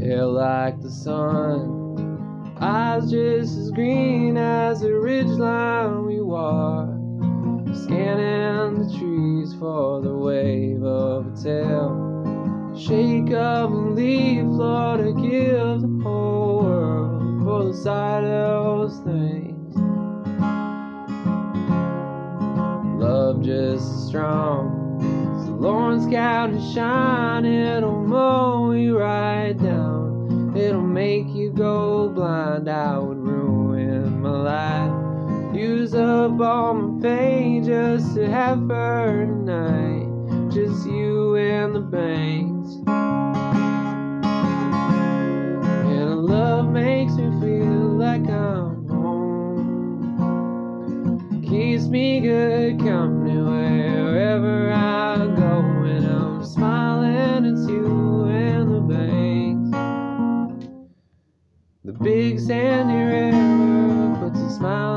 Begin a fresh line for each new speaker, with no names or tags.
hair like the sun, eyes just as green as the ridgeline we walk, scanning the trees for the wave of a tail. Shake up and leave, Lord, to give the whole world for the sight of those things. Love just as strong the Lawrence County shine, it'll make you go blind. I would ruin my life. Use up all my pain just to have her tonight. Just you and the banks. And love makes me feel like I'm home. Keeps me good company The big sandy river puts a smile.